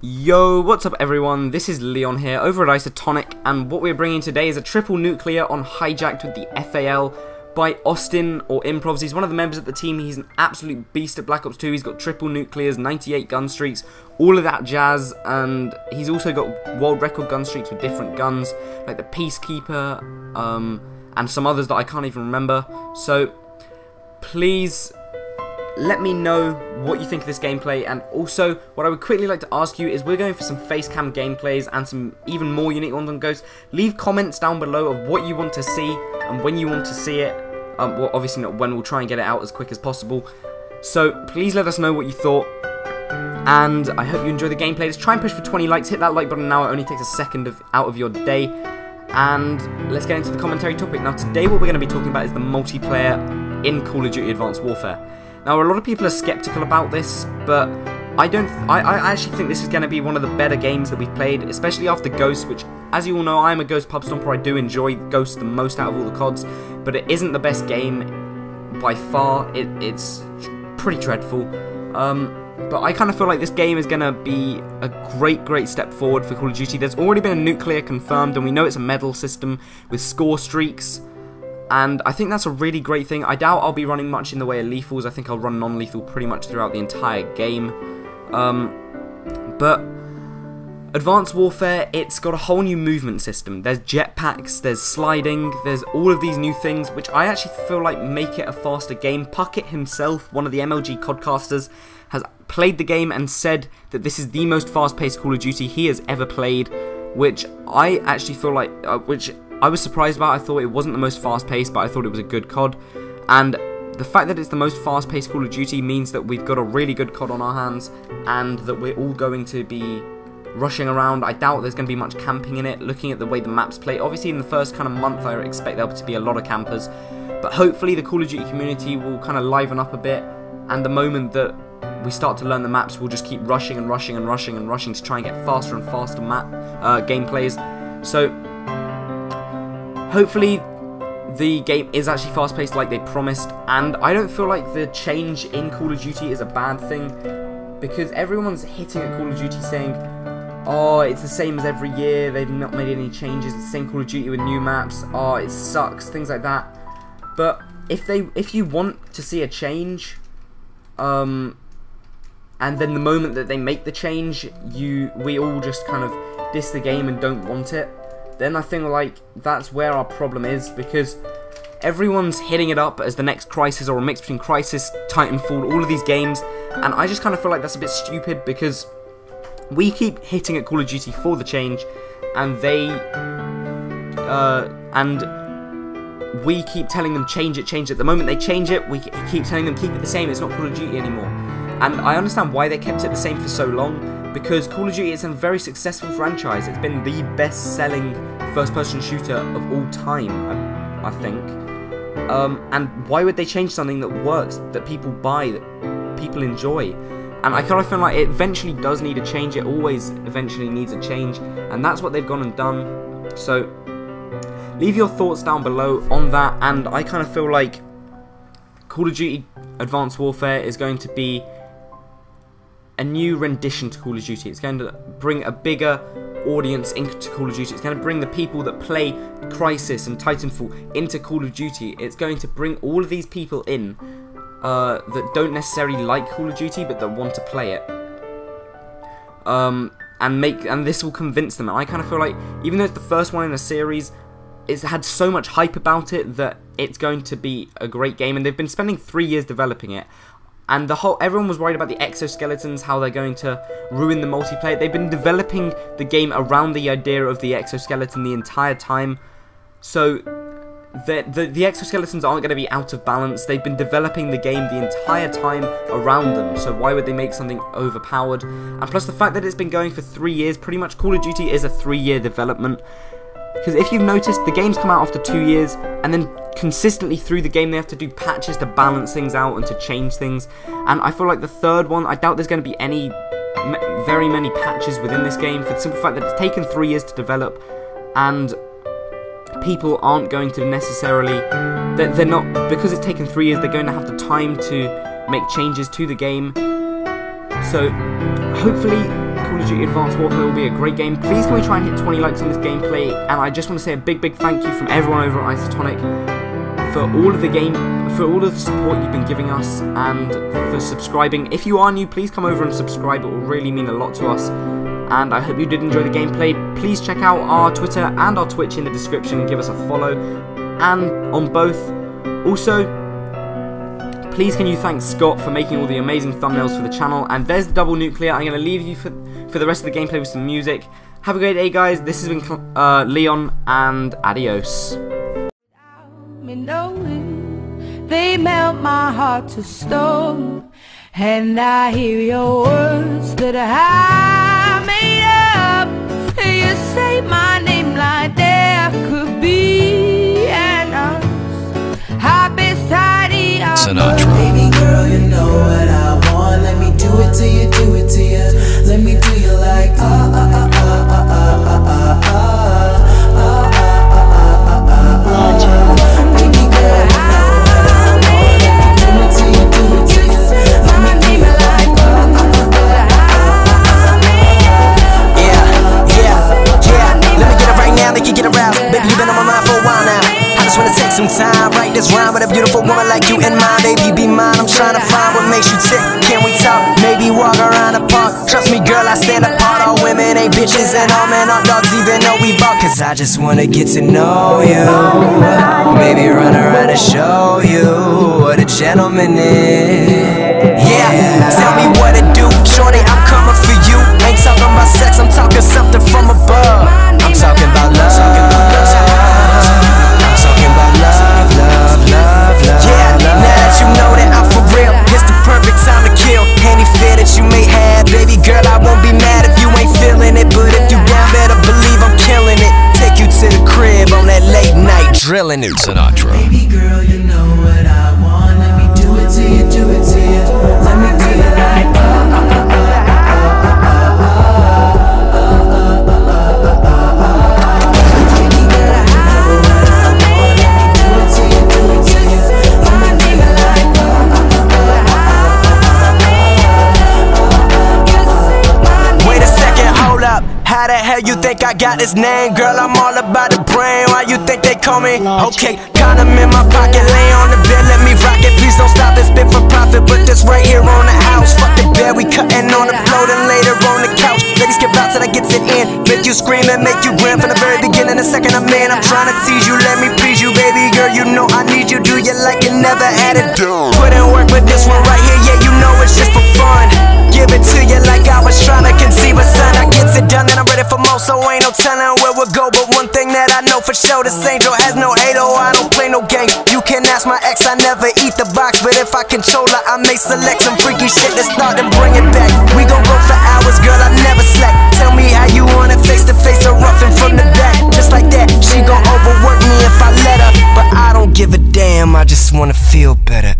Yo, what's up everyone? This is Leon here over at Isotonic, and what we're bringing today is a triple nuclear on Hijacked with the FAL by Austin or Improvs. He's one of the members of the team. He's an absolute beast at Black Ops 2. He's got triple nuclears, 98 gun streaks, all of that jazz, and he's also got world record gun streaks with different guns, like the Peacekeeper, um, and some others that I can't even remember. So, please let me know what you think of this gameplay and also what I would quickly like to ask you is we're going for some face cam gameplays and some even more unique ones on Ghost. Leave comments down below of what you want to see and when you want to see it. Um, well, obviously not when, we'll try and get it out as quick as possible. So please let us know what you thought and I hope you enjoy the gameplay. Let's try and push for 20 likes. Hit that like button now. It only takes a second of, out of your day. And let's get into the commentary topic. Now today what we're going to be talking about is the multiplayer in Call of Duty Advanced Warfare. Now, a lot of people are skeptical about this, but I don't. I, I actually think this is going to be one of the better games that we've played, especially after Ghost, which, as you all know, I'm a Ghost pub stomper. I do enjoy Ghost the most out of all the CODs, but it isn't the best game by far. It, it's pretty dreadful. Um, but I kind of feel like this game is going to be a great, great step forward for Call of Duty. There's already been a nuclear confirmed, and we know it's a medal system with score streaks and I think that's a really great thing. I doubt I'll be running much in the way of lethals. I think I'll run non-lethal pretty much throughout the entire game. Um, but Advanced Warfare, it's got a whole new movement system. There's jetpacks, there's sliding, there's all of these new things, which I actually feel like make it a faster game. Puckett himself, one of the MLG codcasters, has played the game and said that this is the most fast-paced Call of Duty he has ever played, which I actually feel like, uh, which I was surprised about. I thought it wasn't the most fast paced, but I thought it was a good COD. And the fact that it's the most fast paced Call of Duty means that we've got a really good COD on our hands and that we're all going to be rushing around. I doubt there's going to be much camping in it, looking at the way the maps play. Obviously, in the first kind of month, I expect there to be a lot of campers. But hopefully, the Call of Duty community will kind of liven up a bit. And the moment that we start to learn the maps, we'll just keep rushing and rushing and rushing and rushing to try and get faster and faster map uh, gameplays. So Hopefully, the game is actually fast paced like they promised, and I don't feel like the change in Call of Duty is a bad thing because everyone's hitting at Call of Duty saying, oh, it's the same as every year, they've not made any changes, the same Call of Duty with new maps, oh, it sucks, things like that. But if they if you want to see a change, um, and then the moment that they make the change, you we all just kind of diss the game and don't want it then I think like that's where our problem is because everyone's hitting it up as the next Crysis or a mix between Crysis, Titanfall, all of these games, and I just kind of feel like that's a bit stupid because we keep hitting at Call of Duty for the change, and they uh, and we keep telling them change it, change it. The moment they change it, we keep telling them keep it the same. It's not Call of Duty anymore, and I understand why they kept it the same for so long because Call of Duty is a very successful franchise. It's been the best-selling first-person shooter of all time, I, I think. Um, and why would they change something that works, that people buy, that people enjoy? And I kind of feel like it eventually does need a change. It always eventually needs a change, and that's what they've gone and done. So, leave your thoughts down below on that. And I kind of feel like Call of Duty Advanced Warfare is going to be a new rendition to Call of Duty. It's going to bring a bigger audience into Call of Duty. It's going to bring the people that play Crysis and Titanfall into Call of Duty. It's going to bring all of these people in uh, that don't necessarily like Call of Duty but that want to play it. Um, and make and this will convince them. And I kind of feel like even though it's the first one in a series, it's had so much hype about it that it's going to be a great game. And they've been spending three years developing it and the whole everyone was worried about the exoskeletons, how they're going to ruin the multiplayer. They've been developing the game around the idea of the exoskeleton the entire time, so the, the, the exoskeletons aren't going to be out of balance. They've been developing the game the entire time around them, so why would they make something overpowered? And plus the fact that it's been going for three years, pretty much Call of Duty is a three-year development. Because if you've noticed, the games come out after two years, and then consistently through the game they have to do patches to balance things out and to change things. And I feel like the third one, I doubt there's going to be any, very many patches within this game for the simple fact that it's taken three years to develop, and people aren't going to necessarily, they're, they're not, because it's taken three years, they're going to have the time to make changes to the game. So hopefully Call of Duty Advanced Warfare will be a great game. Please can we try and hit 20 likes on this gameplay? And I just want to say a big, big thank you from everyone over at Isotonic for all of the game, for all of the support you've been giving us, and for subscribing. If you are new, please come over and subscribe. It will really mean a lot to us. And I hope you did enjoy the gameplay. Please check out our Twitter and our Twitch in the description and give us a follow. And on both. Also, please can you thank Scott for making all the amazing thumbnails for the channel. And there's the double nuclear. I'm going to leave you for, for the rest of the gameplay with some music. Have a great day, guys. This has been uh, Leon, and adios me knowing. They melt my heart to stone. And I hear your words that I made up. You say my some time, write this rhyme with a beautiful woman like you in mind. Baby, be mine. I'm trying to find what makes you tick. Can we talk? Maybe walk around the park. Trust me, girl, I stand apart. All women ain't bitches, and all men are dogs, even though we bark. Cause I just wanna get to know you. Maybe run around and show you what a gentleman is. Yeah, tell me what to do, shorty. I'm coming for you. Ain't talking about sex, I'm talking something from Sinatra. You think I got this name? Girl, I'm all about the brain. Why you think they call me? Okay, condom in my pocket, lay on the bed, let me rock it. Please don't stop and spit for profit. But this right here on the house. Fuck the bed, we cutting on the floor, then later on the couch. Ladies skip out till I gets it in. Make you scream and make you grin from the very beginning. The second I'm in, I'm trying to tease you. Let me please you, baby girl. You know I need you. Do you like it? Never had it. Put in work, but this one right here, yeah, you know it's just for fun. Give it to you like I was trying to conceive a son. I gets it done, then I'm ready for more, so ain't no telling where we'll go. But one thing that I know for sure, this angel has no halo. Oh. I don't play no game. You can ask my ex, I never eat the box. But if I control her, I may select some freaky shit to start and bring it back. We gon' go for hours, girl, I never slack. Tell me how you want it, face to face or roughing from the back. Just like that, she gon' overwork me if I let her. But I don't give a damn, I just wanna feel better.